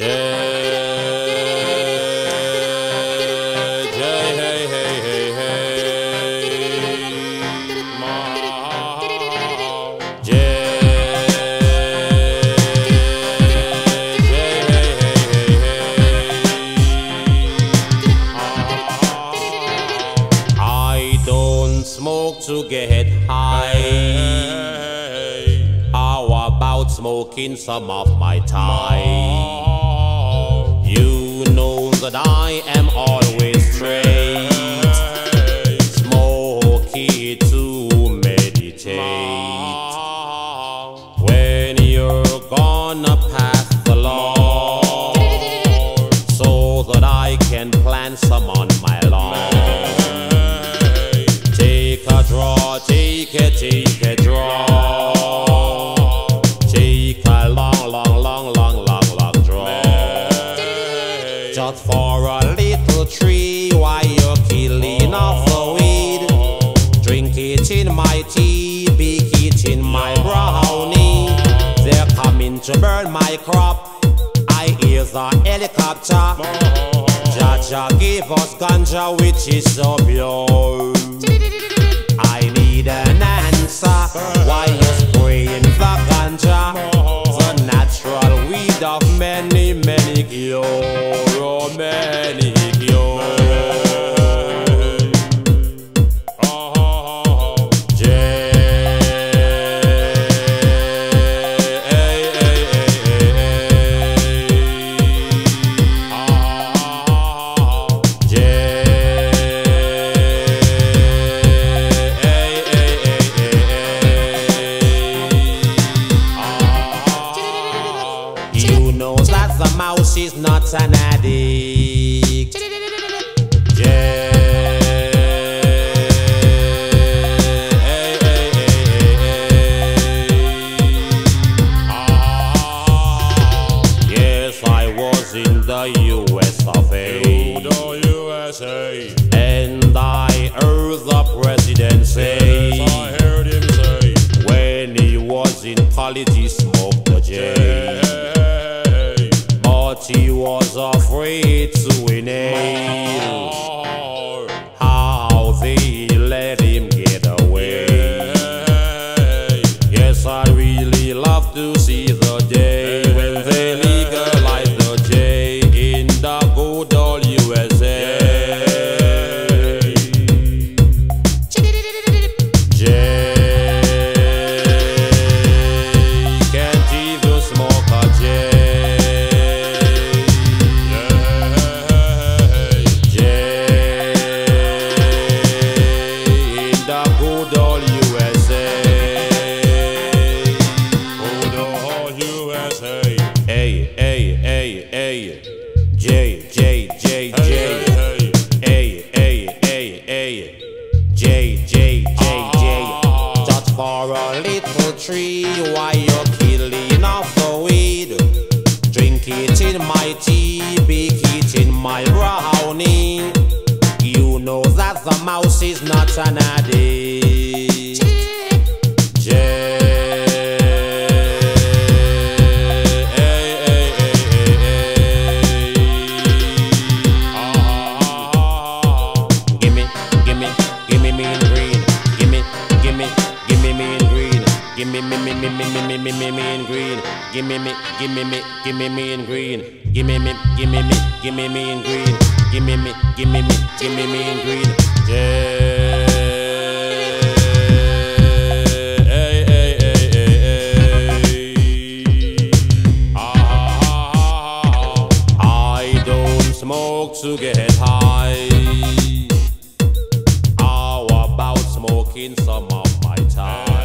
I don't smoke to get high. How about smoking some of my time? That I am always straight. Smoke it to meditate. When you're gonna pass the law, so that I can plant some on my lawn. Take a draw, take it, take a draw. Just for a little tree while you're killing off the weed. Drink it in my tea, bake it in my brownie. They're coming to burn my crop. I hear the helicopter. Jah Jah give us ganja, which is so pure. I need an answer. Why you spraying the ganja? President say, Yes, I heard him say. when he was in college, he smoked the J. But he was afraid J, J, J, J. Just for a little tree while you're killing off the weed. Drink it in my tea, bake it in my brownie. You know that the mouse is not an addict. Give me me me me me me in green. Give me me give me me give me me in green. Give me me give me me give me me in green. Give me me give me me give me me in green. Yeah. Smoke to get high. How about smoking some of my time?